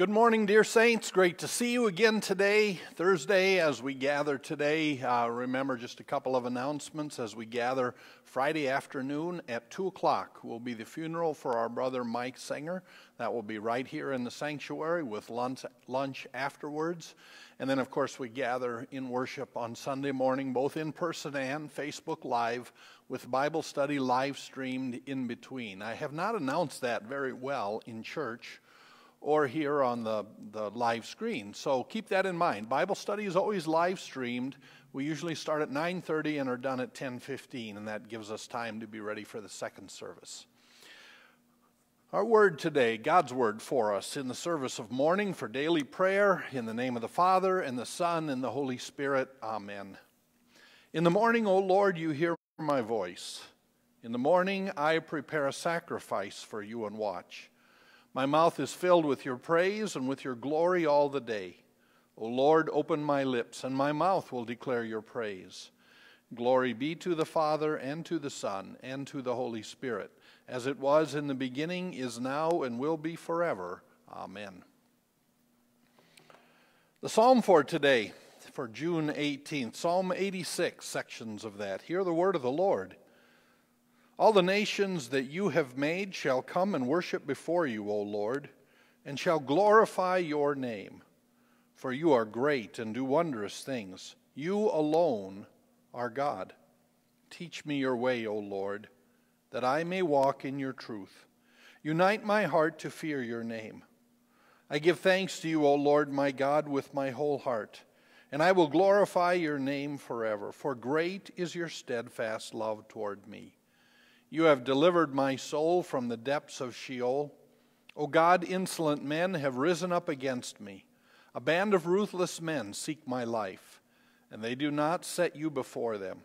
Good morning, dear saints. Great to see you again today, Thursday, as we gather today. Uh, remember just a couple of announcements as we gather Friday afternoon at 2 o'clock will be the funeral for our brother Mike Singer. That will be right here in the sanctuary with lunch, lunch afterwards. And then, of course, we gather in worship on Sunday morning, both in person and Facebook Live, with Bible study live streamed in between. I have not announced that very well in church or here on the, the live screen. So keep that in mind. Bible study is always live streamed. We usually start at 9:30 and are done at 10:15 and that gives us time to be ready for the second service. Our word today, God's word for us in the service of morning for daily prayer in the name of the Father and the Son and the Holy Spirit. Amen. In the morning, O Lord, you hear my voice. In the morning, I prepare a sacrifice for you and watch. My mouth is filled with your praise and with your glory all the day. O Lord, open my lips, and my mouth will declare your praise. Glory be to the Father, and to the Son, and to the Holy Spirit, as it was in the beginning, is now, and will be forever. Amen. The psalm for today, for June 18th, Psalm 86, sections of that. Hear the word of the Lord. All the nations that you have made shall come and worship before you, O Lord, and shall glorify your name. For you are great and do wondrous things. You alone are God. Teach me your way, O Lord, that I may walk in your truth. Unite my heart to fear your name. I give thanks to you, O Lord my God, with my whole heart, and I will glorify your name forever, for great is your steadfast love toward me. You have delivered my soul from the depths of Sheol. O God, insolent men have risen up against me. A band of ruthless men seek my life, and they do not set you before them.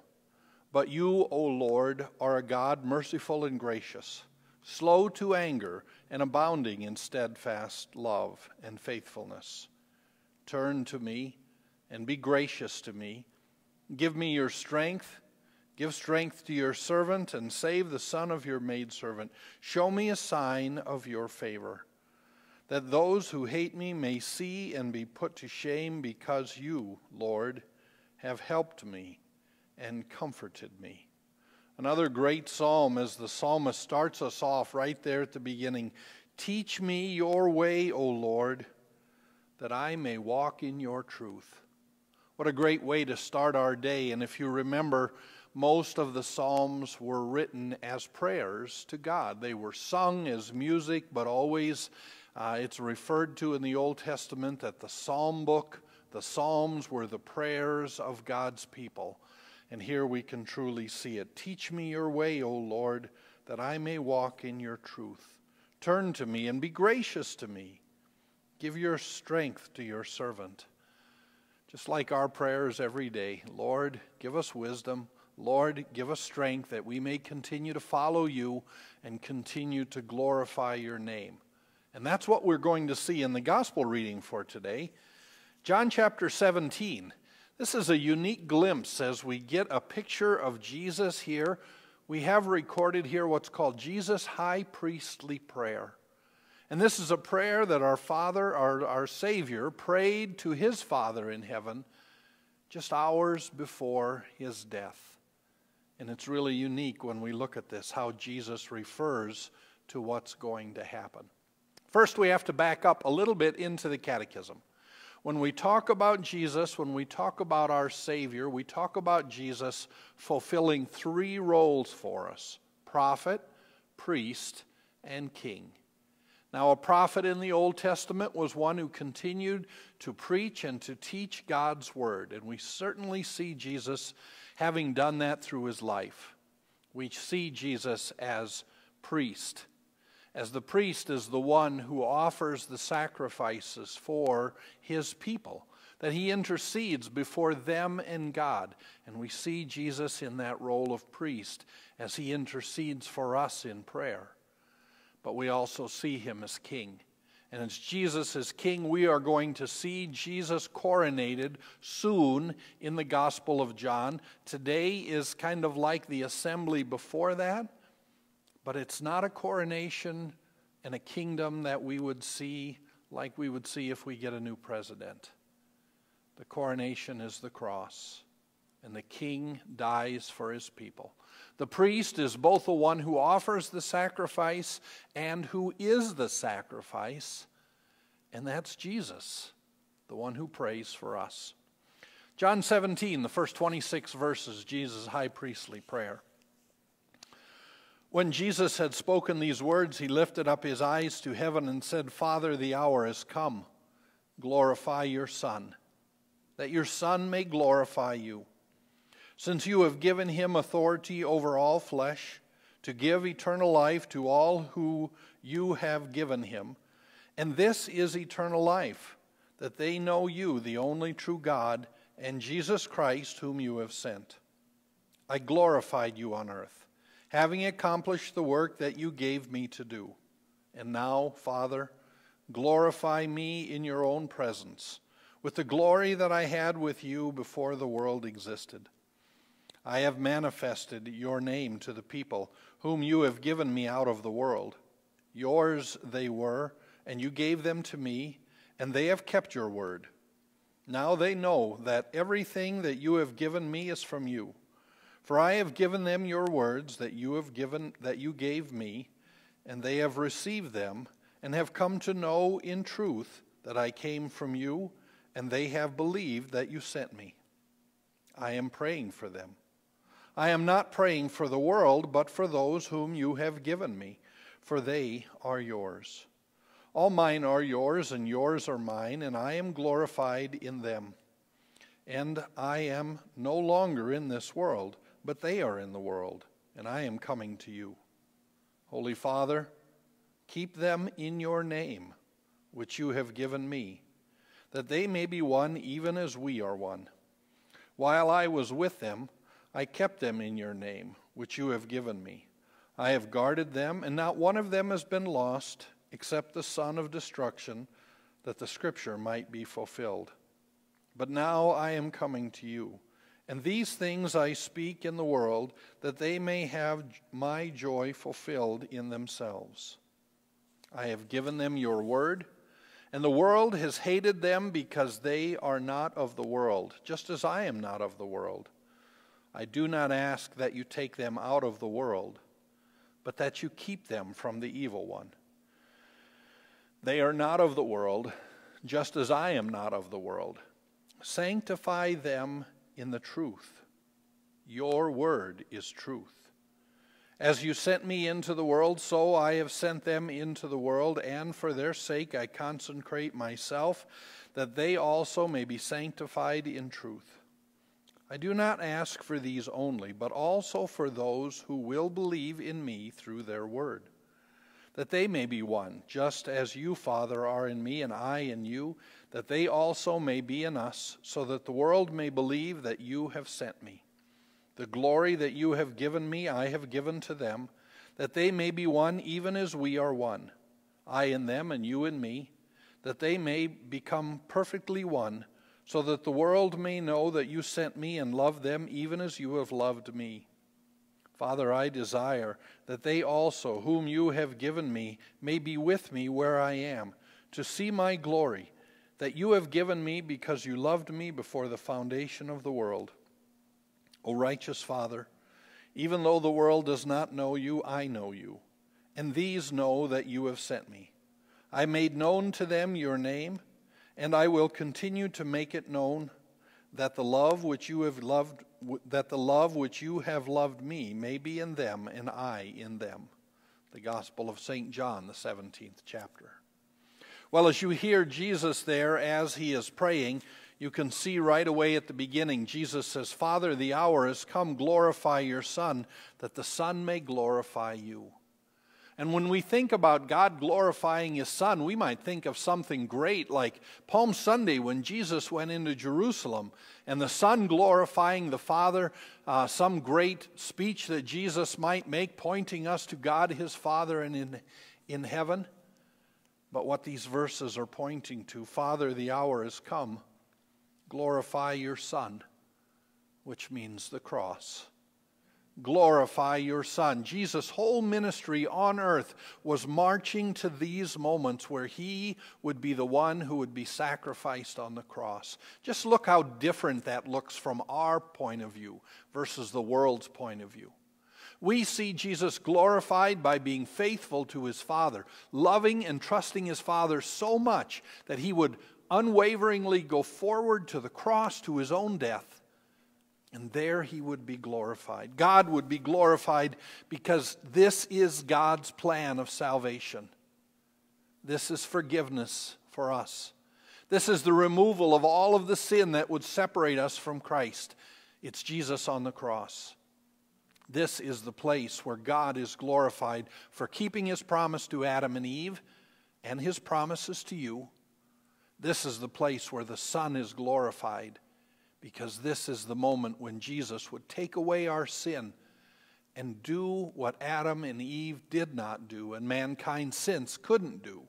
But you, O Lord, are a God merciful and gracious, slow to anger, and abounding in steadfast love and faithfulness. Turn to me and be gracious to me. Give me your strength Give strength to your servant and save the son of your maidservant. Show me a sign of your favor, that those who hate me may see and be put to shame because you, Lord, have helped me and comforted me. Another great psalm as the psalmist starts us off right there at the beginning. Teach me your way, O Lord, that I may walk in your truth. What a great way to start our day. And if you remember, most of the Psalms were written as prayers to God. They were sung as music, but always uh, it's referred to in the Old Testament that the Psalm book, the Psalms were the prayers of God's people. And here we can truly see it. Teach me your way, O Lord, that I may walk in your truth. Turn to me and be gracious to me. Give your strength to your servant. Just like our prayers every day, Lord, give us wisdom. Lord, give us strength that we may continue to follow you and continue to glorify your name. And that's what we're going to see in the gospel reading for today. John chapter 17. This is a unique glimpse as we get a picture of Jesus here. We have recorded here what's called Jesus' high priestly prayer. And this is a prayer that our Father, our, our Savior, prayed to his Father in heaven just hours before his death. And it's really unique when we look at this, how Jesus refers to what's going to happen. First, we have to back up a little bit into the catechism. When we talk about Jesus, when we talk about our Savior, we talk about Jesus fulfilling three roles for us prophet, priest, and king. Now, a prophet in the Old Testament was one who continued to preach and to teach God's word. And we certainly see Jesus having done that through his life. We see Jesus as priest, as the priest is the one who offers the sacrifices for his people, that he intercedes before them and God. And we see Jesus in that role of priest as he intercedes for us in prayer. But we also see him as king and as Jesus is king, we are going to see Jesus coronated soon in the Gospel of John. Today is kind of like the assembly before that, but it's not a coronation and a kingdom that we would see like we would see if we get a new president. The coronation is the cross, and the king dies for his people. The priest is both the one who offers the sacrifice and who is the sacrifice, and that's Jesus, the one who prays for us. John 17, the first 26 verses, Jesus' high priestly prayer. When Jesus had spoken these words, he lifted up his eyes to heaven and said, Father, the hour has come. Glorify your Son, that your Son may glorify you. Since you have given him authority over all flesh, to give eternal life to all who you have given him. And this is eternal life, that they know you, the only true God, and Jesus Christ, whom you have sent. I glorified you on earth having accomplished the work that you gave me to do. And now, Father, glorify me in your own presence with the glory that I had with you before the world existed. I have manifested your name to the people whom you have given me out of the world. Yours they were, and you gave them to me, and they have kept your word. Now they know that everything that you have given me is from you. For I have given them your words that you have given that you gave me, and they have received them, and have come to know in truth that I came from you, and they have believed that you sent me. I am praying for them. I am not praying for the world, but for those whom you have given me, for they are yours. All mine are yours, and yours are mine, and I am glorified in them. And I am no longer in this world but they are in the world, and I am coming to you. Holy Father, keep them in your name, which you have given me, that they may be one even as we are one. While I was with them, I kept them in your name, which you have given me. I have guarded them, and not one of them has been lost, except the son of destruction, that the scripture might be fulfilled. But now I am coming to you. And these things I speak in the world, that they may have my joy fulfilled in themselves. I have given them your word, and the world has hated them because they are not of the world, just as I am not of the world. I do not ask that you take them out of the world, but that you keep them from the evil one. They are not of the world, just as I am not of the world. Sanctify them in the truth. Your word is truth. As you sent me into the world, so I have sent them into the world, and for their sake I consecrate myself, that they also may be sanctified in truth. I do not ask for these only, but also for those who will believe in me through their word, that they may be one, just as you, Father, are in me and I in you that they also may be in us, so that the world may believe that you have sent me. The glory that you have given me, I have given to them, that they may be one even as we are one, I in them and you in me, that they may become perfectly one, so that the world may know that you sent me and love them even as you have loved me. Father, I desire that they also, whom you have given me, may be with me where I am, to see my glory that you have given me because you loved me before the foundation of the world. O righteous Father, even though the world does not know you, I know you, and these know that you have sent me. I made known to them your name, and I will continue to make it known that the love which you have loved that the love which you have loved me may be in them and I in them. The Gospel of St. John, the 17th chapter. Well, as you hear Jesus there as he is praying, you can see right away at the beginning, Jesus says, Father, the hour has come, glorify your Son, that the Son may glorify you. And when we think about God glorifying His Son, we might think of something great like Palm Sunday when Jesus went into Jerusalem and the Son glorifying the Father, uh, some great speech that Jesus might make pointing us to God His Father and in, in heaven. But what these verses are pointing to Father, the hour has come. Glorify your Son, which means the cross. Glorify your Son. Jesus' whole ministry on earth was marching to these moments where he would be the one who would be sacrificed on the cross. Just look how different that looks from our point of view versus the world's point of view. We see Jesus glorified by being faithful to his Father, loving and trusting his Father so much that he would unwaveringly go forward to the cross to his own death and there he would be glorified. God would be glorified because this is God's plan of salvation. This is forgiveness for us. This is the removal of all of the sin that would separate us from Christ. It's Jesus on the cross. This is the place where God is glorified for keeping his promise to Adam and Eve and his promises to you. This is the place where the Son is glorified because this is the moment when Jesus would take away our sin and do what Adam and Eve did not do and mankind since couldn't do,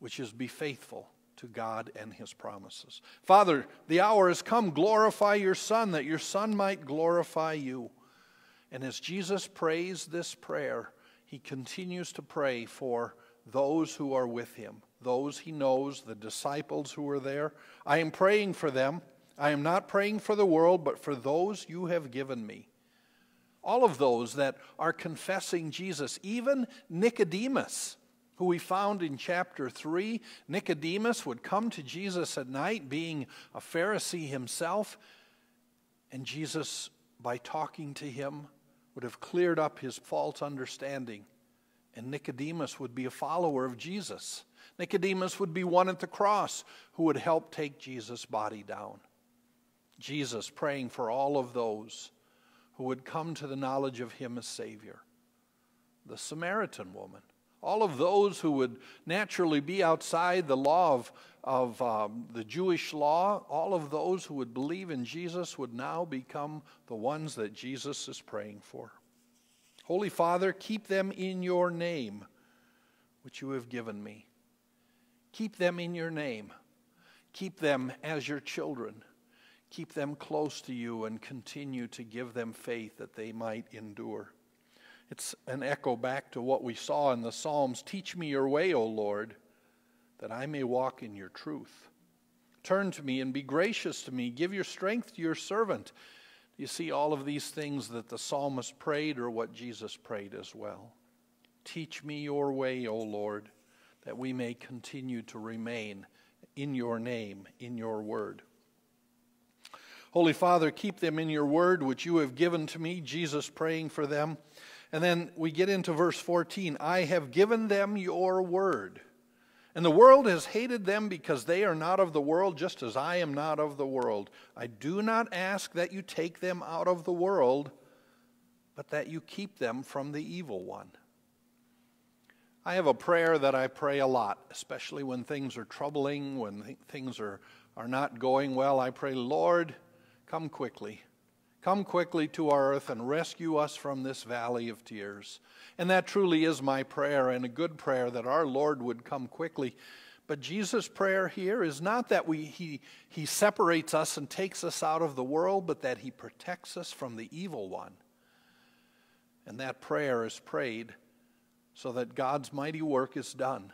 which is be faithful to God and his promises. Father, the hour has come. Glorify your Son, that your Son might glorify you. And as Jesus prays this prayer, he continues to pray for those who are with him, those he knows, the disciples who are there. I am praying for them. I am not praying for the world, but for those you have given me. All of those that are confessing Jesus, even Nicodemus, who we found in chapter 3. Nicodemus would come to Jesus at night, being a Pharisee himself, and Jesus, by talking to him, would have cleared up his false understanding, and Nicodemus would be a follower of Jesus. Nicodemus would be one at the cross who would help take Jesus' body down. Jesus praying for all of those who would come to the knowledge of Him as Savior. The Samaritan woman, all of those who would naturally be outside the law of, of um, the Jewish law, all of those who would believe in Jesus would now become the ones that Jesus is praying for. Holy Father, keep them in your name, which you have given me. Keep them in your name. Keep them as your children. Keep them close to you and continue to give them faith that they might endure. It's an echo back to what we saw in the Psalms Teach me your way, O Lord, that I may walk in your truth. Turn to me and be gracious to me. Give your strength to your servant. You see all of these things that the psalmist prayed or what Jesus prayed as well. Teach me your way, O Lord, that we may continue to remain in your name, in your word. Holy Father, keep them in your word, which you have given to me, Jesus praying for them. And then we get into verse 14 I have given them your word. And the world has hated them because they are not of the world, just as I am not of the world. I do not ask that you take them out of the world, but that you keep them from the evil one. I have a prayer that I pray a lot, especially when things are troubling, when things are, are not going well. I pray, Lord, Come quickly. Come quickly to our earth and rescue us from this valley of tears. And that truly is my prayer and a good prayer that our Lord would come quickly. But Jesus' prayer here is not that we, he, he separates us and takes us out of the world, but that He protects us from the evil one. And that prayer is prayed so that God's mighty work is done.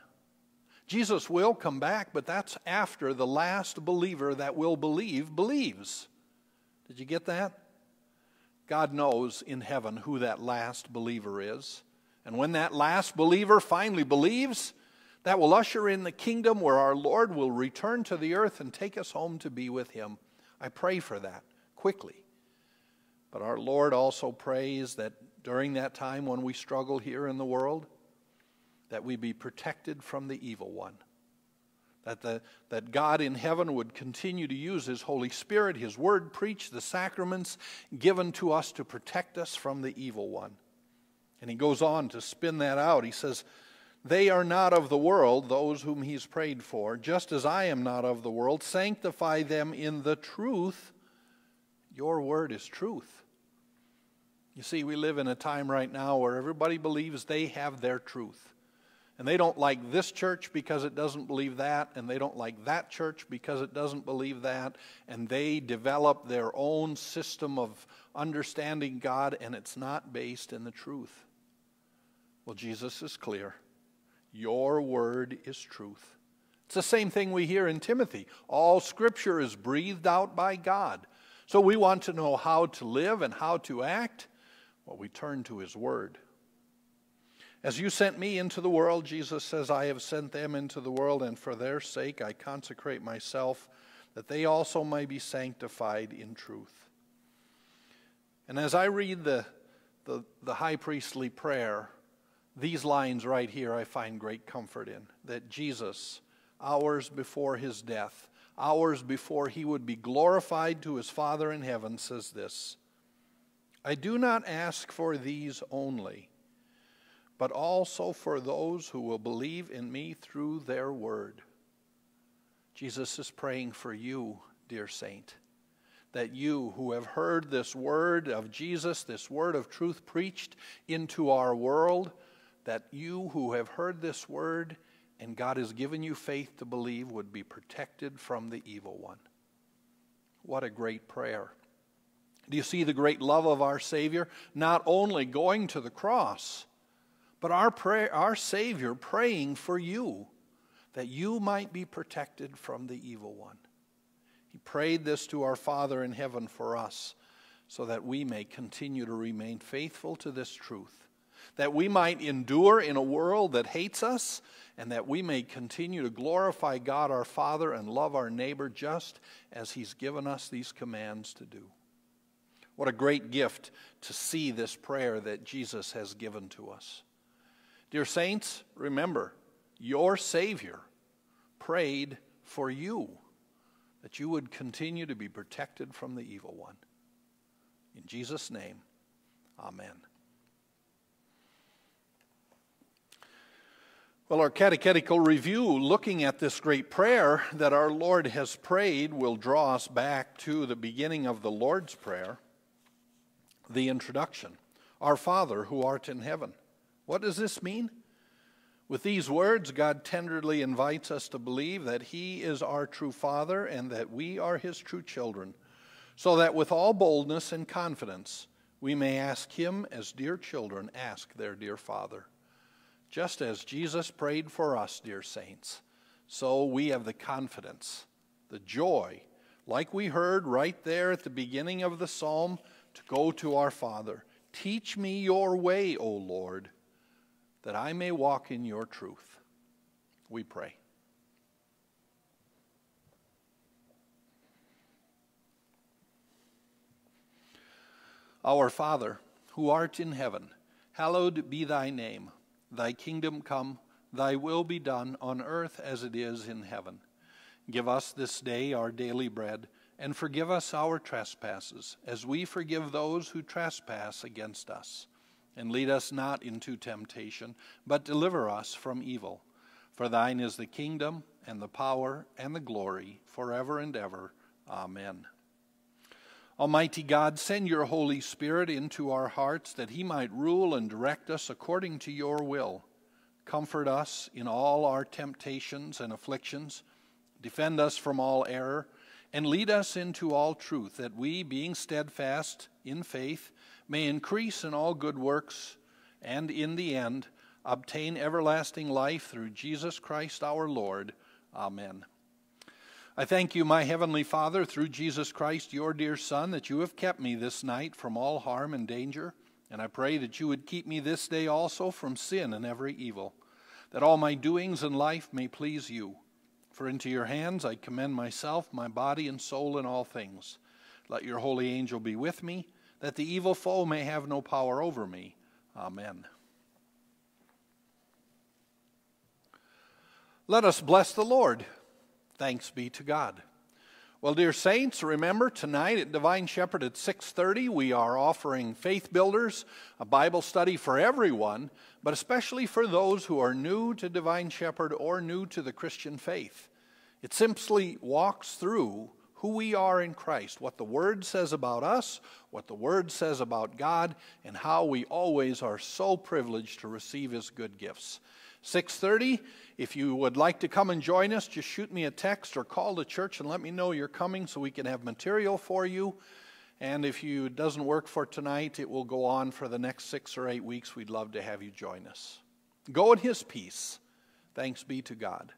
Jesus will come back, but that's after the last believer that will believe believes. Did you get that? God knows in heaven who that last believer is. And when that last believer finally believes, that will usher in the kingdom where our Lord will return to the earth and take us home to be with Him. I pray for that quickly. But our Lord also prays that during that time when we struggle here in the world, that we be protected from the evil one that, the, that God in heaven would continue to use His Holy Spirit, His Word preached, the sacraments given to us to protect us from the evil one. And he goes on to spin that out. He says, They are not of the world, those whom He's prayed for, just as I am not of the world. Sanctify them in the truth. Your word is truth. You see, we live in a time right now where everybody believes they have their truth. And they don't like this church because it doesn't believe that, and they don't like that church because it doesn't believe that, and they develop their own system of understanding God, and it's not based in the truth. Well, Jesus is clear. Your word is truth. It's the same thing we hear in Timothy. All scripture is breathed out by God. So we want to know how to live and how to act. Well, we turn to his word. As you sent me into the world, Jesus says, I have sent them into the world, and for their sake I consecrate myself, that they also may be sanctified in truth. And as I read the, the, the high priestly prayer, these lines right here I find great comfort in that Jesus, hours before his death, hours before he would be glorified to his Father in heaven, says this I do not ask for these only, but also for those who will believe in me through their word. Jesus is praying for you, dear saint, that you who have heard this word of Jesus, this word of truth preached into our world, that you who have heard this word and God has given you faith to believe would be protected from the evil one. What a great prayer. Do you see the great love of our Savior? Not only going to the cross, but our, prayer, our Savior praying for you that you might be protected from the evil one. He prayed this to our Father in heaven for us so that we may continue to remain faithful to this truth that we might endure in a world that hates us, and that we may continue to glorify God our Father and love our neighbor just as He's given us these commands to do. What a great gift to see this prayer that Jesus has given to us. Dear saints, remember, your Savior prayed for you that you would continue to be protected from the evil one. In Jesus' name, amen. Well, our catechetical review, looking at this great prayer that our Lord has prayed, will draw us back to the beginning of the Lord's Prayer, the introduction. Our Father who art in heaven. What does this mean? With these words, God tenderly invites us to believe that He is our true Father and that we are His true children, so that with all boldness and confidence we may ask Him as dear children ask their dear Father. Just as Jesus prayed for us, dear saints, so we have the confidence, the joy, like we heard right there at the beginning of the psalm, to go to our Father. Teach me your way, O Lord, that I may walk in your truth. We pray. Our Father, who art in heaven, hallowed be thy name. Thy kingdom come, thy will be done on earth as it is in heaven. Give us this day our daily bread, and forgive us our trespasses, as we forgive those who trespass against us. And lead us not into temptation, but deliver us from evil. For thine is the kingdom, and the power, and the glory, forever and ever. Amen. Almighty God, send your Holy Spirit into our hearts that he might rule and direct us according to your will. Comfort us in all our temptations and afflictions. Defend us from all error, and lead us into all truth, that we, being steadfast in faith, may increase in all good works, and in the end obtain everlasting life through Jesus Christ our Lord. Amen. I thank you, my heavenly Father, through Jesus Christ, your dear Son, that you have kept me this night from all harm and danger. And I pray that you would keep me this day also from sin and every evil, that all my doings in life may please you. For into your hands I commend myself, my body, and soul in all things. Let your holy angel be with me, that the evil foe may have no power over me. Amen. Let us bless the Lord. Thanks be to God. Well, dear saints, remember tonight at Divine Shepherd at 6:30 we are offering Faith Builders, a Bible study for everyone, but especially for those who are new to Divine Shepherd or new to the Christian faith. It simply walks through who we are in Christ, what the Word says about us, what the Word says about God, and how we always are so privileged to receive His good gifts. 6:30, if you would like to come and join us, just shoot me a text or call the church and let me know you're coming so we can have material for you. And if you doesn't work for tonight, it will go on for the next 6 or 8 weeks. We'd love to have you join us. Go in his peace. Thanks be to God.